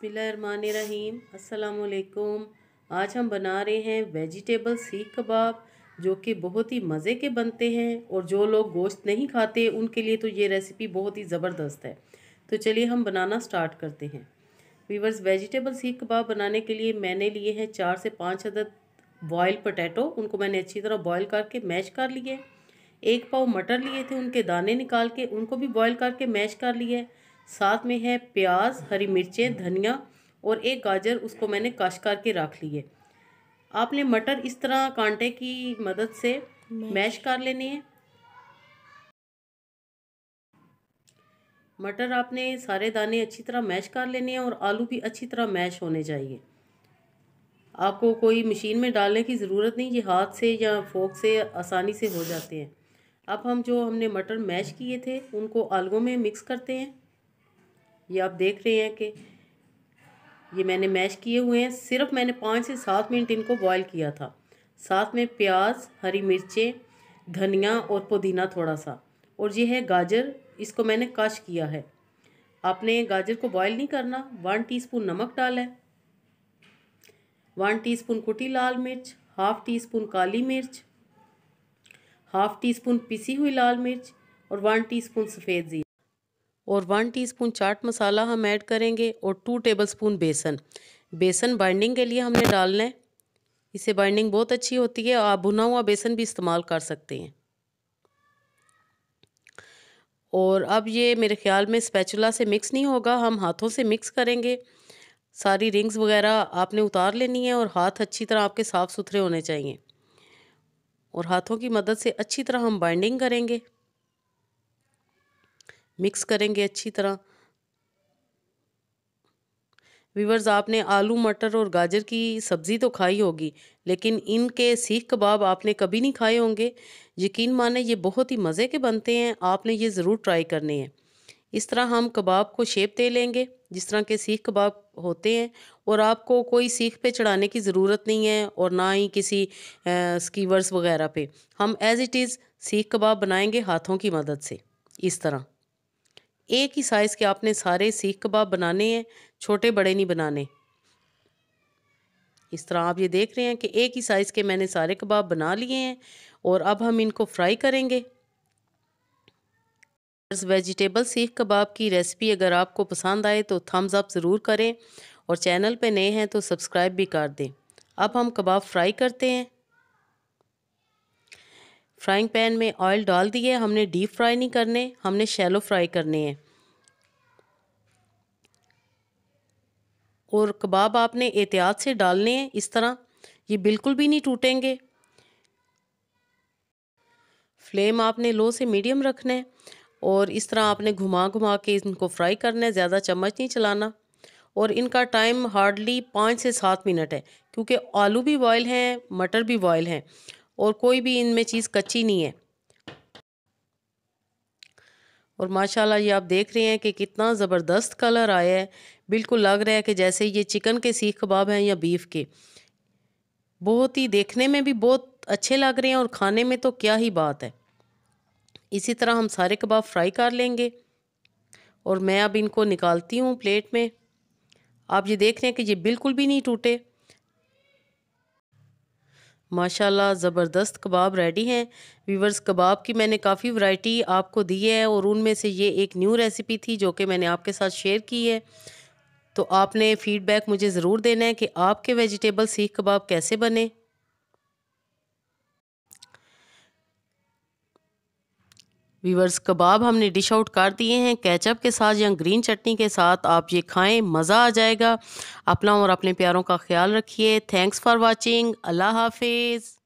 बिस्मिल्लाहिर्रहमानिर्रहीम। अस्सलामुअलैकुम। आज हम बना रहे हैं वेजिटेबल सीख कबाब, जो कि बहुत ही मज़े के बनते हैं और जो लोग गोश्त नहीं खाते, उनके लिए तो ये रेसिपी बहुत ही ज़बरदस्त है। तो चलिए हम बनाना स्टार्ट करते हैं। वीवर्स वेजिटेबल सीख कबाब बनाने के लिए मैंने लिए हैं चार से पाँच अदद बॉयल पोटैटो। उनको मैंने अच्छी तरह बॉयल करके मैश कर लिए। एक पाव मटर लिए थे, उनके दाने निकाल के उनको भी बॉयल करके मैश कर लिए। साथ में है प्याज हरी मिर्चें धनिया और एक गाजर उसको मैंने कश करके रख लिए। आपने मटर इस तरह कांटे की मदद से मैश। कर लेने हैं। मटर आपने सारे दाने अच्छी तरह मैश कर लेने हैं और आलू भी अच्छी तरह मैश होने चाहिए। आपको कोई मशीन में डालने की ज़रूरत नहीं ये हाथ से या फोक से आसानी से हो जाते हैं। अब हम जो हमने मटर मैश किए थे उनको आलूओं में मिक्स करते हैं। ये आप देख रहे हैं कि ये मैंने मैश किए हुए हैं। सिर्फ़ मैंने पाँच से सात मिनट इनको बॉईल किया था। साथ में प्याज, हरी मिर्चें, धनिया और पुदीना थोड़ा सा और ये है गाजर। इसको मैंने काश किया है। आपने गाजर को बॉईल नहीं करना। वन टीस्पून नमक डाला। है वन टीस्पून कुटी लाल मिर्च। हाफ़ टी स्पून काली मिर्च। हाफ़ टी स्पून पिसी हुई लाल मिर्च। और वन टीस्पून सफ़ेद ज़ीरा। और वन टीस्पून चाट मसाला हम ऐड करेंगे और टू टेबलस्पून बेसन। बेसन बाइंडिंग के लिए हमने डालना है। इसे बाइंडिंग बहुत अच्छी होती है। आप भुना हुआ बेसन भी इस्तेमाल कर सकते हैं। और अब ये मेरे ख्याल में स्पैचुला से मिक्स नहीं होगा। हम हाथों से मिक्स करेंगे। सारी रिंग्स वगैरह आपने उतार लेनी है और हाथ अच्छी तरह आपके साफ़ सुथरे होने चाहिए। और हाथों की मदद से अच्छी तरह हम बाइंडिंग करेंगे। मिक्स करेंगे अच्छी तरह। वीवर्स आपने आलू, मटर और गाजर की सब्ज़ी तो खाई होगी, लेकिन इनके सीख कबाब आपने कभी नहीं खाए होंगे। यकीन माने, ये बहुत ही मज़े के बनते हैं, आपने ये ज़रूर ट्राई करने हैं। इस तरह हम कबाब को शेप दे लेंगे, जिस तरह के सीख कबाब होते हैं, और आपको कोई सीख पे चढ़ाने की ज़रूरत नहीं है, और ना ही किसी स्कीवर्स वगैरह पे। हम एज़ इट इज़ सीख कबाब बनाएँगे हाथों की मदद से, इस तरह। एक ही साइज़ के आपने सारे सीख कबाब बनाने हैं, छोटे बड़े नहीं बनाने। इस तरह आप ये देख रहे हैं कि एक ही साइज़ के मैंने सारे कबाब बना लिए हैं और अब हम इनको फ्राई करेंगे। वेजिटेबल सीख कबाब की रेसिपी अगर आपको पसंद आए तो थम्स अप ज़रूर करें और चैनल पे नए हैं तो सब्सक्राइब भी कर दें। अब हम कबाब फ्राई करते हैं। फ्राइंग पैन में ऑयल डाल दिए, हमने डीप फ्राई नहीं करने, हमने शैलो फ्राई करने हैं। और कबाब आपने एहतियात से डालने हैं इस तरह, ये बिल्कुल भी नहीं टूटेंगे। फ्लेम आपने लो से मीडियम रखना है, और इस तरह आपने घुमा घुमा के इनको फ्राई करना है, ज़्यादा चम्मच नहीं चलाना। और इनका टाइम हार्डली पाँच से सात मिनट है, क्योंकि आलू भी बॉयल हैं, मटर भी बॉयल हैं। और कोई भी इनमें चीज़ कच्ची नहीं है। और माशाल्लाह ये आप देख रहे हैं कि कितना ज़बरदस्त कलर आया है। बिल्कुल लग रहा है कि जैसे ये चिकन के सीख कबाब हैं या बीफ के। बहुत ही देखने में भी बहुत अच्छे लग रहे हैं और खाने में तो क्या ही बात है। इसी तरह हम सारे कबाब फ्राई कर लेंगे। और मैं अब इनको निकालती हूँ प्लेट में। आप ये देख रहे हैं कि ये बिल्कुल भी नहीं टूटे। माशाल्लाह, ज़बरदस्त कबाब रेडी हैं। वीवर्स कबाब की मैंने काफ़ी वैरायटी आपको दी है और उनमें से ये एक न्यू रेसिपी थी जो कि मैंने आपके साथ शेयर की है। तो आपने फ़ीडबैक मुझे ज़रूर देना है कि आपके वेजिटेबल सीख कबाब कैसे बने। वीवर्स कबाब हमने डिश आउट कर दिए हैं कैचअप के साथ या ग्रीन चटनी के साथ आप ये खाएँ, मज़ा आ जाएगा। अपना और अपने प्यारों का ख्याल रखिए। थैंक्स फॉर वाचिंग अल्लाह हाफिज़।